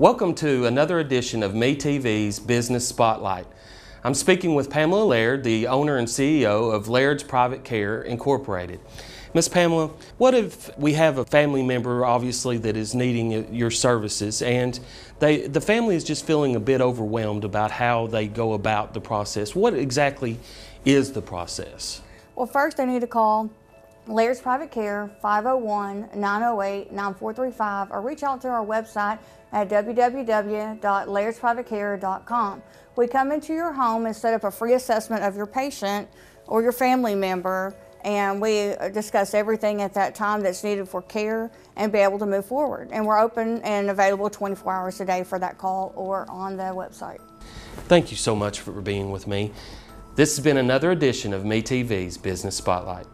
Welcome to another edition of Me TV's Business Spotlight. I'm speaking with Pamela Laird, the owner and CEO of Laird's Private Care Incorporated. Miss Pamela, what if we have a family member, obviously, that is needing your services, and they, the family is just feeling a bit overwhelmed about how they go about the process? What exactly is the process? Well, first they need to call Laird's Private Care 501-908-9435 or reach out to our website at www.lairdsprivatecare.com. We come into your home and set up a free assessment of your patient or your family member and we uh, discuss everything at that time that's needed for care and be able to move forward. And we're open and available 24 hours a day for that call or on the website. Thank you so much for being with me. This has been another edition of MeTV's Business Spotlight.